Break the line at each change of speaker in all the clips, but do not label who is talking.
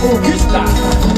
Conquista.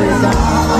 Não